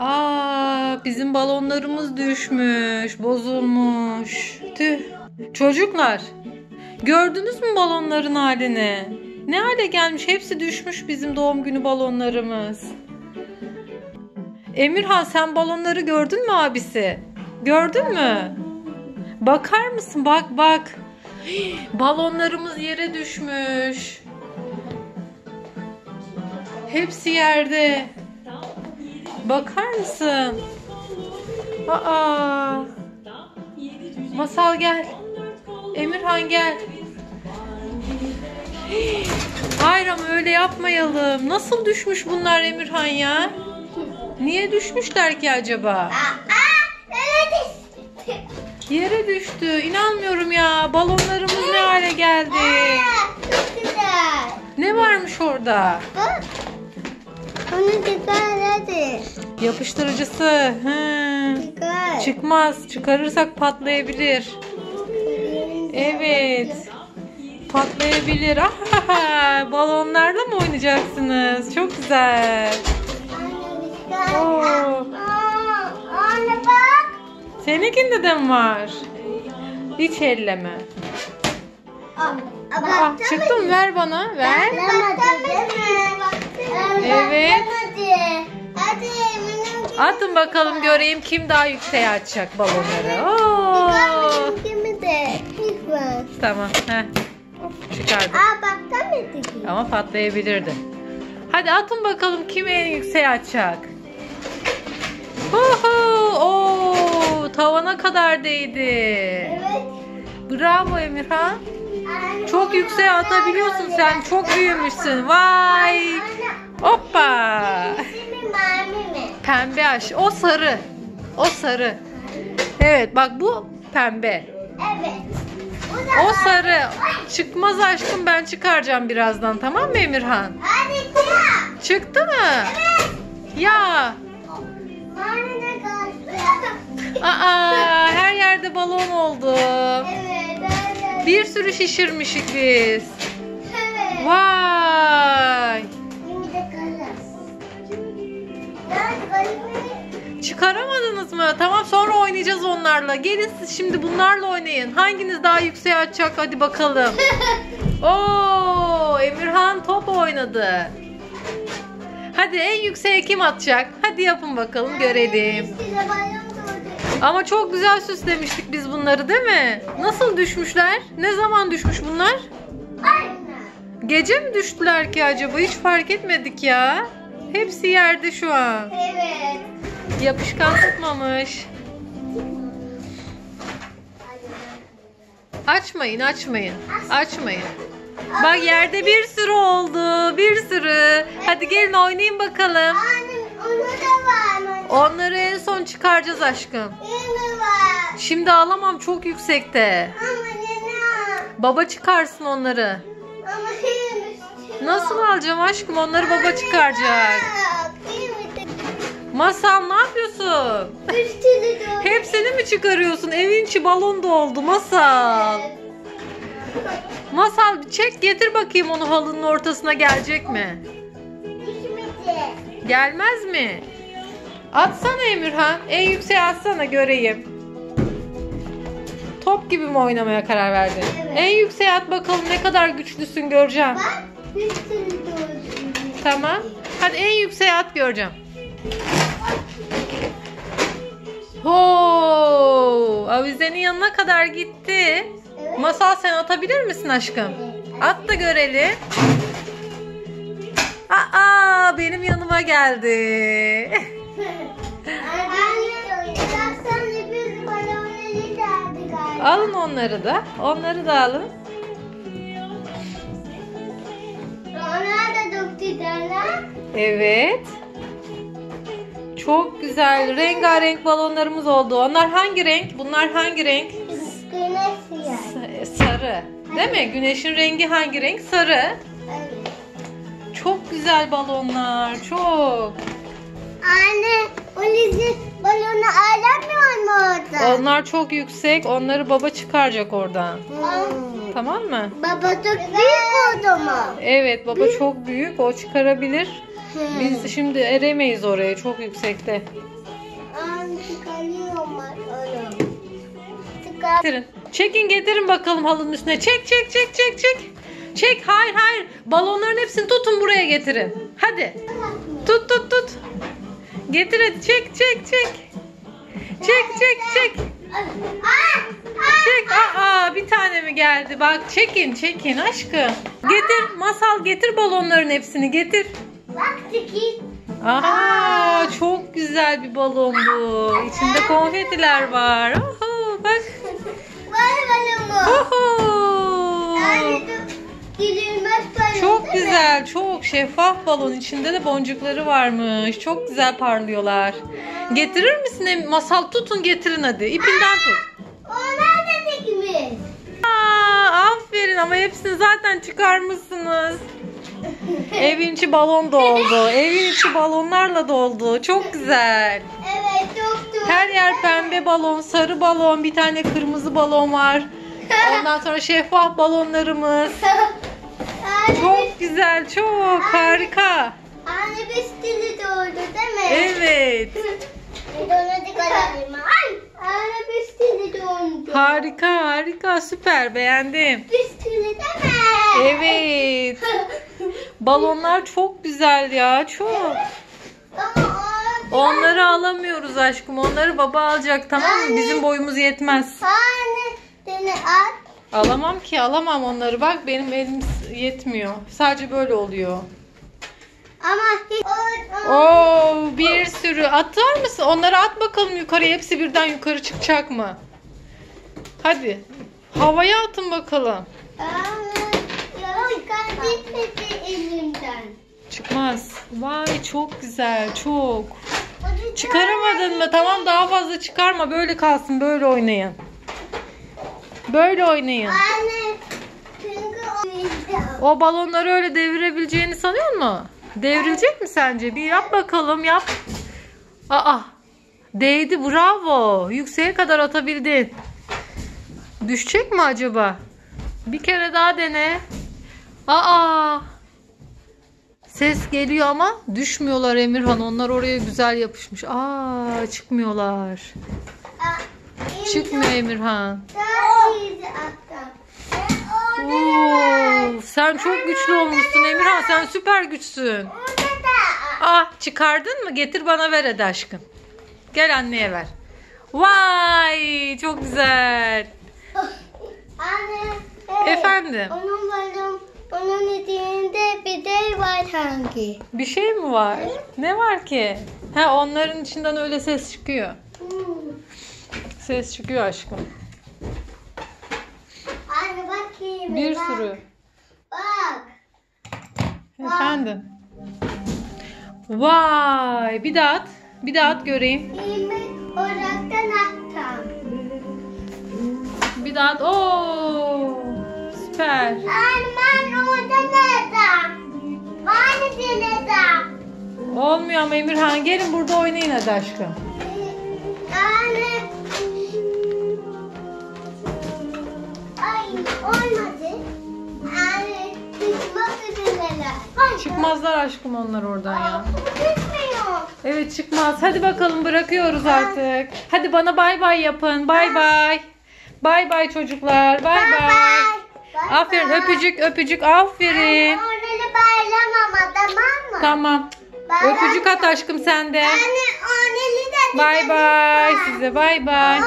Aa, bizim balonlarımız düşmüş, bozulmuş. Tüh. Çocuklar, gördünüz mü balonların halini? Ne hale gelmiş? Hepsi düşmüş bizim doğum günü balonlarımız. Emirhan sen balonları gördün mü abisi? Gördün mü? Bakar mısın? Bak bak. Balonlarımız yere düşmüş. Hepsi yerde. Bakar mısın? Aa. Masal gel. Emirhan gel. Hayır ama öyle yapmayalım. Nasıl düşmüş bunlar Emirhan ya? Niye düşmüşler ki acaba? Yere düştü. İnanmıyorum ya. Balonlarımız ne hale geldi? Güzel. Ne varmış orada? Onu çıkar hadi. Yapıştırıcısı. Hı. Çıkar. Çıkmaz. Çıkarırsak patlayabilir. Evet. Patlayabilir. Ahaha, Balonlarla mı oynayacaksınız? Çok güzel. Oo. Anne bak. Seninkinde de mi var? Hiç elleme. Aa, Ah, baktın çıktı mı? Ver bana. Ver. Evet. Hadi. Benim Atın bakalım göreyim kim daha yükseğe atacak balonları. Oo. Benimkimi de. Lütfen. Tamam. Heh. Çıkardım. Aa baktın mı? Ama patlayabilirdi. Hadi atın bakalım kim en yükseğe atacak. Huhu! Oo, tavana kadar değdi. Evet. Bravo Emirhan. Çok yükseğe atabiliyorsun sen. Çok büyümüşsün. Vay. Hoppa. Pembe aş. O sarı. O sarı. Evet bak bu pembe. Evet. O sarı. Çıkmaz aşkım ben çıkaracağım birazdan tamam mı Emirhan? Hadi çık. Çıktı mı? Ya. De kalktı. Aa her yerde balon oldu. Evet. Bir sürü şişirmişik biz. Evet. Vay. Çıkaramadınız mı? Tamam sonra oynayacağız onlarla. Gelin siz şimdi bunlarla oynayın. Hanginiz daha yükseğe atacak hadi bakalım. Oo, Emirhan top oynadı. Hadi en yükseğe kim atacak? Hadi yapın bakalım görelim. Ama çok güzel süslemiştik biz bunları değil mi? Nasıl düşmüşler? Ne zaman düşmüş bunlar? Gece mi düştüler ki acaba? Hiç fark etmedik ya. Hepsi yerde şu an. Evet. Yapışkan tutmamış. Açmayın, açmayın. Açmayın. Bak yerde bir sürü oldu. Bir sürü. Hadi gelin oynayın bakalım. Annem onu da var mı? Onları en son çıkaracağız aşkım. Şimdi alamam çok yüksekte. Baba çıkarsın onları. Nasıl alacağım aşkım? Onları baba çıkaracak. Masal ne yapıyorsun? Üstünü doğru. Hepsini mi çıkarıyorsun? Evin içi balon doldu Masal. Masal bir çek getir bakayım onu halının ortasına gelecek mi? Düşmedi. Gelmez mi? Atsana Emirhan. En yükseğe atsana göreyim. Top gibi mi oynamaya karar verdin? Evet. En yükseğe at bakalım ne kadar güçlüsün göreceğim. Bak, üstünü doğru. Tamam. Hadi en yükseğe at göreceğim. Ho! Avizenin yanına kadar gitti. Evet. Masal sen atabilir misin aşkım? At da görelim. Aa benim yanıma geldi. Alın onları da. Onları da alın. Onlar da döktü derler. Evet. Çok güzel. Rengarenk balonlarımız oldu. Onlar hangi renk? Bunlar hangi renk? Güneş. Sa- Sarı. Değil mi? Güneşin rengi hangi renk? Sarı. Evet. Çok güzel balonlar. Çok. Anne, o balonu alamıyor mu orada? Onlar çok yüksek. Onları baba çıkaracak oradan. Hmm. Tamam mı? Baba çok büyük oldu mu? Evet baba çok büyük. O çıkarabilir. Biz şimdi eremeyiz oraya çok yüksekte. Getirin. Çekin getirin bakalım halının üstüne. Çek çek çek çek çek. Çek hayır hayır. Balonların hepsini tutun buraya getirin. Hadi. Tut tut tut. Getir hadi çek çek çek. Çek çek çek. Çek. Aa bir tane mi geldi? Bak çekin çekin aşkım. Getir masal getir balonların hepsini getir. Bak çıkayım. Aa çok güzel bir balon bu. İçinde konfetiler var. Oho bak. Var bana mı? Oho. Çok güzel, çok şeffaf balon. İçinde de boncukları varmış. Çok güzel parlıyorlar. Getirir misin? Masal tutun getirin hadi. İpinden tut. Onlar da çekmiş. Aa, aferin ama hepsini zaten çıkarmışsınız. Evin içi balon doldu. Evin içi balonlarla doldu. Çok güzel. Evet çok çok. Her yer pembe balon, sarı balon, bir tane kırmızı balon var. Ondan sonra şeffaf balonlarımız. Çok güzel, çok harika. anne bir stili doğdu değil mi? Evet. Anne bir stili doğdu. Harika harika süper beğendim. Bir stili değil mi? Evet. Balonlar çok güzel ya çok. Onları alamıyoruz aşkım. Onları baba alacak tamam mı? Bizim boyumuz yetmez. Alamam ki alamam onları. Bak benim elim yetmiyor. Sadece böyle oluyor. Ama. Oo bir sürü. Atar mısın? Onları at bakalım yukarıya. Hepsi birden yukarı çıkacak mı? Hadi. Havaya atın bakalım. Anne ya gitmedi elimden. Çıkmaz. Vay çok güzel çok. Çıkaramadın mı? Tamam daha fazla çıkarma. Böyle kalsın. Böyle oynayın. Böyle oynayın. Anne. O balonları öyle devirebileceğini sanıyor mu? Devrilecek mi sence? Bir yap bakalım yap. Aa. Değdi bravo. Yükseğe kadar atabildin. Düşecek mi acaba? Bir kere daha dene. Aa. Ses geliyor ama düşmüyorlar Emirhan. Onlar oraya güzel yapışmış. Aa çıkmıyorlar. Aa, Çıkmıyor Emirhan. Oo, sen çok güçlü olmuşsun Emirhan. Sen süper güçsün. Ah çıkardın mı? Getir bana ver hadi aşkım. Gel anneye ver. Vay çok güzel. Anne. evet. Efendim? Onun balon, onun hediyende bir de var sanki. Bir şey mi var? Ne var ki? Ha onların içinden öyle ses çıkıyor. Hmm. Ses çıkıyor aşkım. Anne bakayım. Bir bak. sürü. Bak. Efendim. Vay bir daha at. Bir daha at göreyim. İğme ocaktan attım. Bir daha at. Oo, süper. Anne Olmuyor ama Emirhan gelin burada oynayın hadi aşkım. Anne. Ay olmadı. Anne çıkmak üzereler. Çıkmazlar aşkım onlar oradan ya. Çıkmıyor. Evet çıkmaz. Hadi bakalım bırakıyoruz artık. Hadi bana bay bay yapın. Bay bay. Bay bay çocuklar. Bay bay. Aferin öpücük öpücük aferin. Onları bayram ama tamam mı? Tamam. Bayram- Öpücük at aşkım sen de. Anne da Bay bay size bay bay.